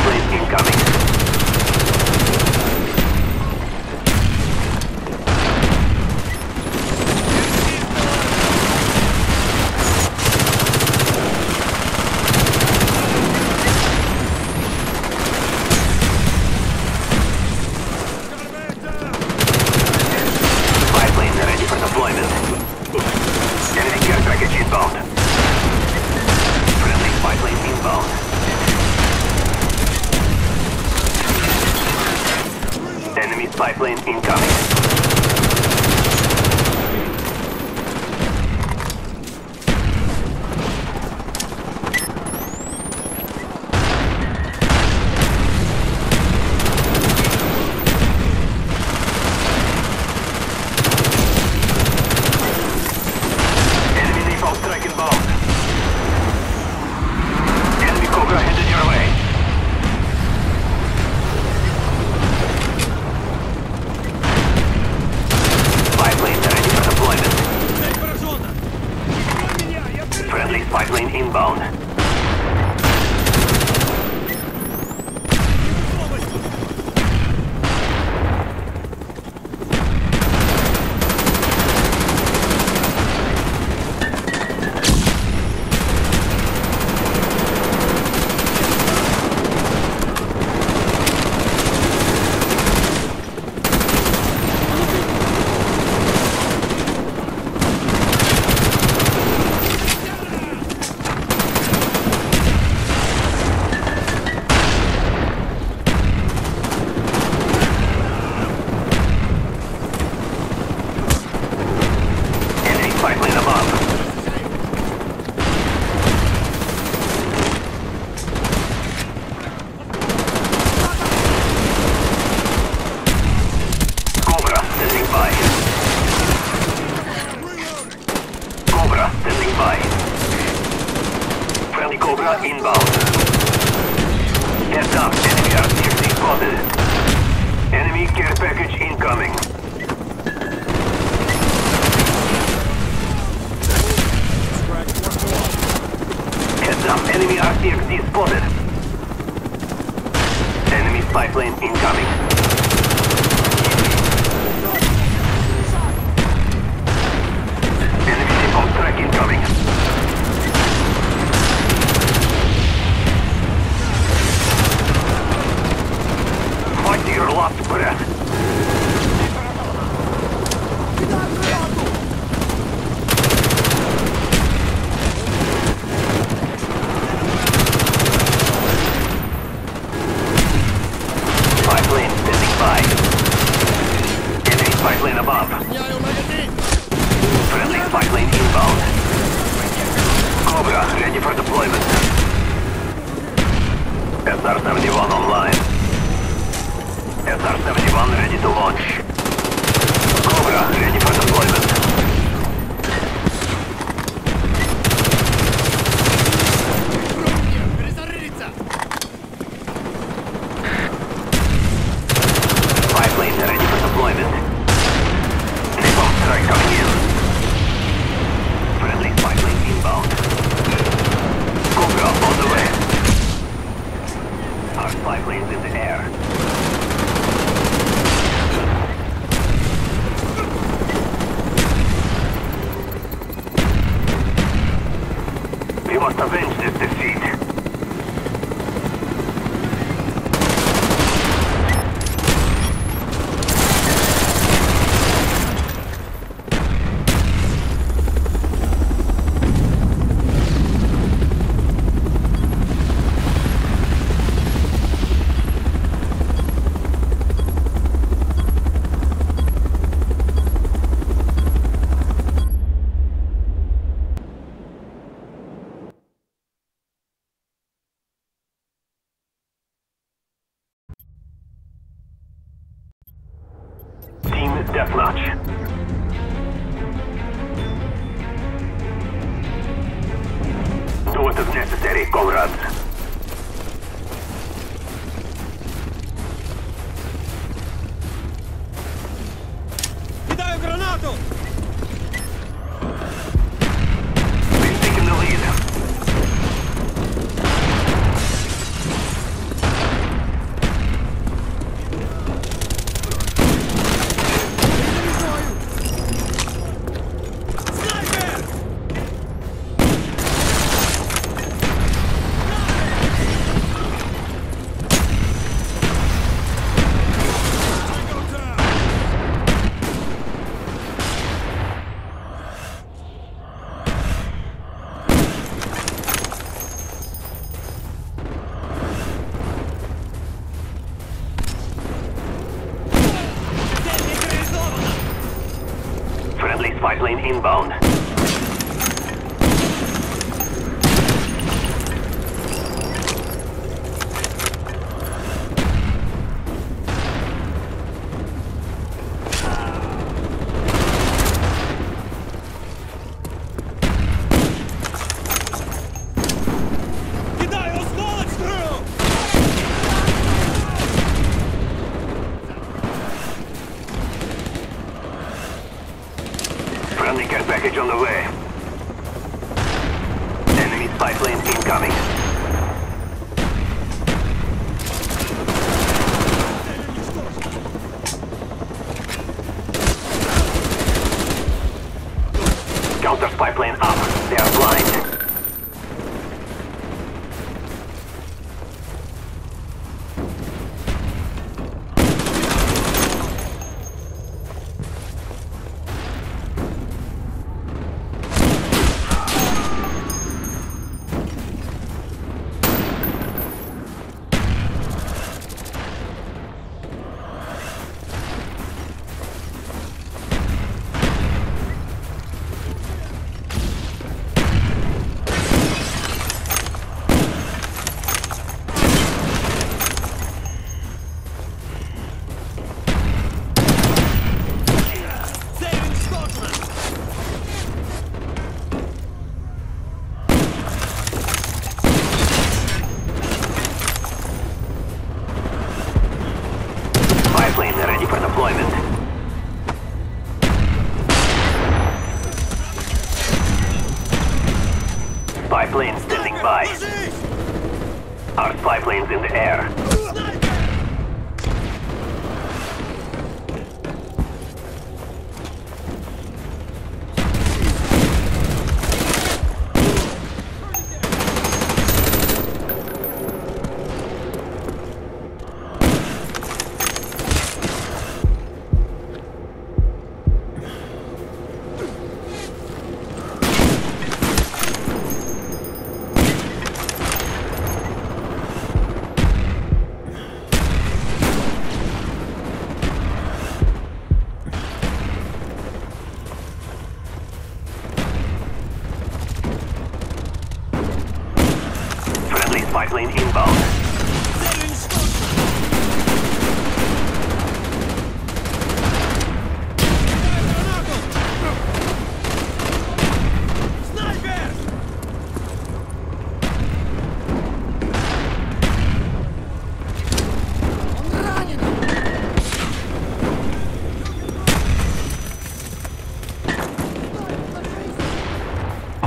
Zeppelin incoming. Airplane incoming. plane inbound. deployment. SR-71 online. SR-71 ready to launch. Fly planes in the air. Death Deathmatch. Do it if necessary, comrades. Inbound. Package on the way. Enemy spy plane incoming. Counter spy plane up. They are blind.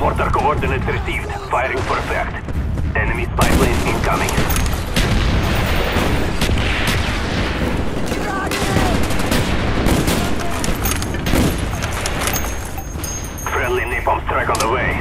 Mortar coordinates received. Firing for effect. Enemy spy plane incoming. Friendly napalm strike on the way.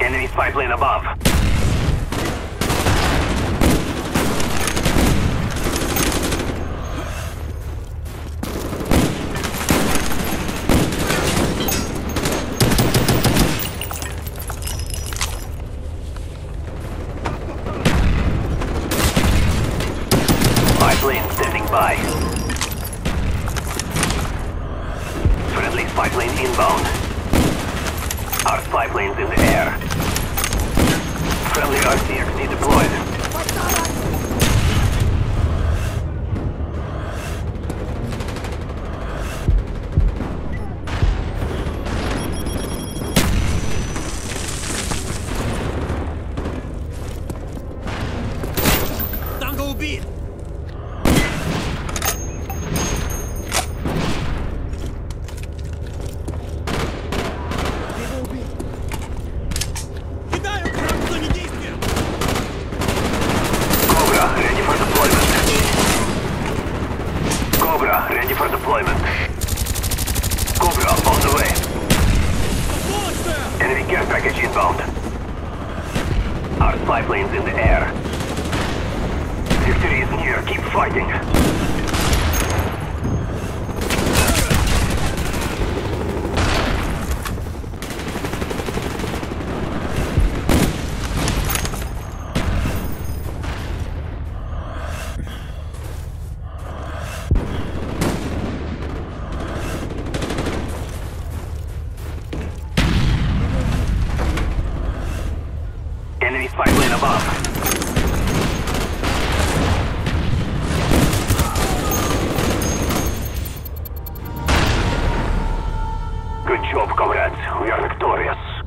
Enemy spy plane above. Spy plane standing by. Friendly spy plane inbound. Our spy plane's in the air. Friendly RCXD deployed. Танго убит! biplanes in the air. Victory is near. Keep fighting. Good job, comrades. We are victorious.